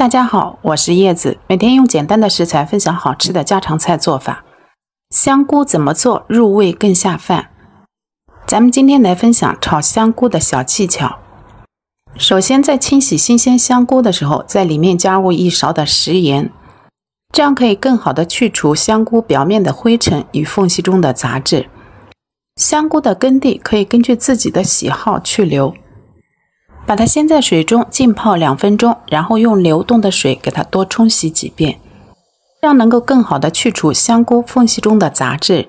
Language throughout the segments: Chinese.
大家好，我是叶子，每天用简单的食材分享好吃的家常菜做法。香菇怎么做入味更下饭？咱们今天来分享炒香菇的小技巧。首先，在清洗新鲜香菇的时候，在里面加入一勺的食盐，这样可以更好的去除香菇表面的灰尘与缝隙中的杂质。香菇的根蒂可以根据自己的喜好去留。把它先在水中浸泡两分钟，然后用流动的水给它多冲洗几遍，这样能够更好的去除香菇缝隙中的杂质。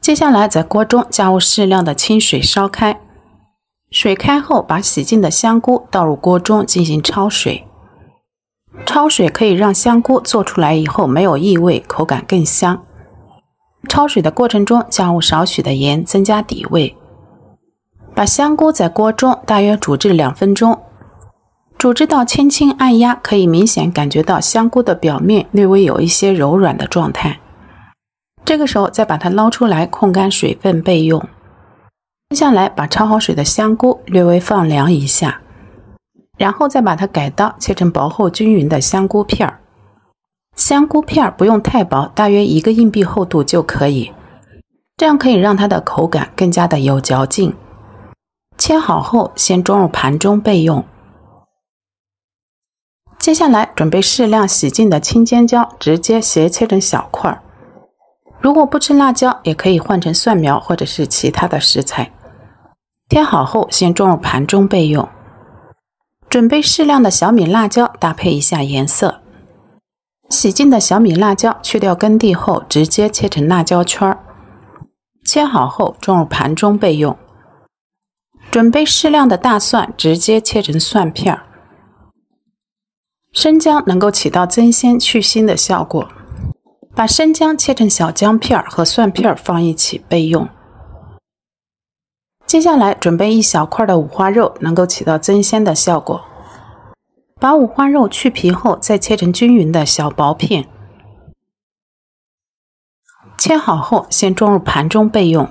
接下来在锅中加入适量的清水烧开，水开后把洗净的香菇倒入锅中进行焯水。焯水可以让香菇做出来以后没有异味，口感更香。焯水的过程中加入少许的盐，增加底味。把香菇在锅中大约煮至两分钟，煮至到轻轻按压，可以明显感觉到香菇的表面略微有一些柔软的状态。这个时候再把它捞出来，控干水分备用。接下来把焯好水的香菇略微放凉一下，然后再把它改刀切成薄厚均匀的香菇片儿。香菇片儿不用太薄，大约一个硬币厚度就可以，这样可以让它的口感更加的有嚼劲。切好后，先装入盘中备用。接下来准备适量洗净的青尖椒，直接斜切成小块儿。如果不吃辣椒，也可以换成蒜苗或者是其他的食材。切好后，先装入盘中备用。准备适量的小米辣椒，搭配一下颜色。洗净的小米辣椒去掉根蒂后，直接切成辣椒圈儿。切好后，装入盘中备用。准备适量的大蒜，直接切成蒜片儿。生姜能够起到增鲜去腥的效果，把生姜切成小姜片儿和蒜片儿放一起备用。接下来准备一小块的五花肉，能够起到增鲜的效果。把五花肉去皮后，再切成均匀的小薄片。切好后，先装入盘中备用。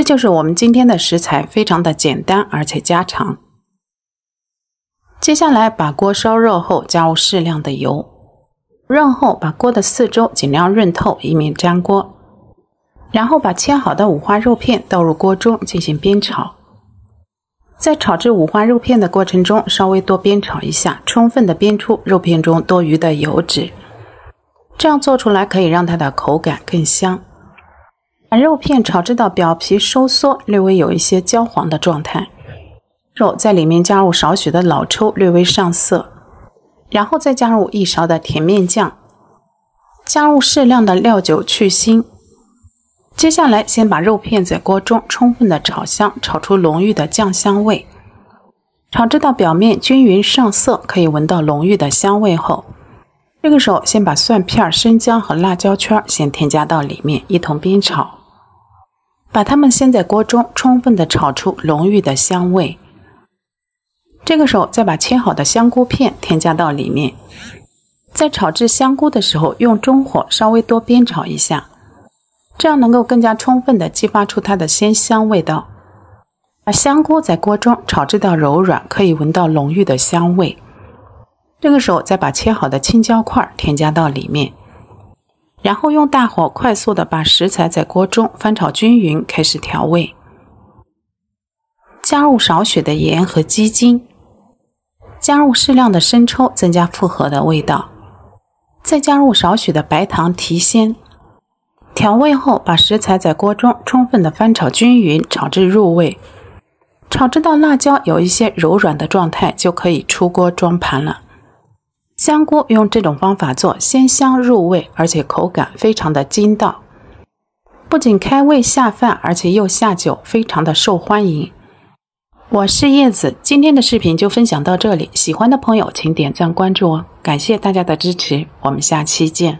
这就是我们今天的食材，非常的简单而且家常。接下来把锅烧热后，加入适量的油，热后把锅的四周尽量润透，以免粘锅。然后把切好的五花肉片倒入锅中进行煸炒。在炒制五花肉片的过程中，稍微多煸炒一下，充分的煸出肉片中多余的油脂，这样做出来可以让它的口感更香。把肉片炒至到表皮收缩，略微有一些焦黄的状态，肉在里面加入少许的老抽，略微上色，然后再加入一勺的甜面酱，加入适量的料酒去腥。接下来先把肉片在锅中充分的炒香，炒出浓郁的酱香味，炒至到表面均匀上色，可以闻到浓郁的香味后。这个时候先把蒜片、生姜和辣椒圈先添加到里面，一同煸炒。把它们先在锅中充分的炒出浓郁的香味。这个时候，再把切好的香菇片添加到里面。在炒制香菇的时候，用中火稍微多煸炒一下，这样能够更加充分的激发出它的鲜香味道。把香菇在锅中炒至到柔软，可以闻到浓郁的香味。这个时候，再把切好的青椒块添加到里面。然后用大火快速的把食材在锅中翻炒均匀，开始调味，加入少许的盐和鸡精，加入适量的生抽，增加复合的味道，再加入少许的白糖提鲜。调味后，把食材在锅中充分的翻炒均匀，炒至入味，炒至到辣椒有一些柔软的状态，就可以出锅装盘了。香菇用这种方法做，鲜香入味，而且口感非常的筋道，不仅开胃下饭，而且又下酒，非常的受欢迎。我是叶子，今天的视频就分享到这里，喜欢的朋友请点赞关注哦，感谢大家的支持，我们下期见。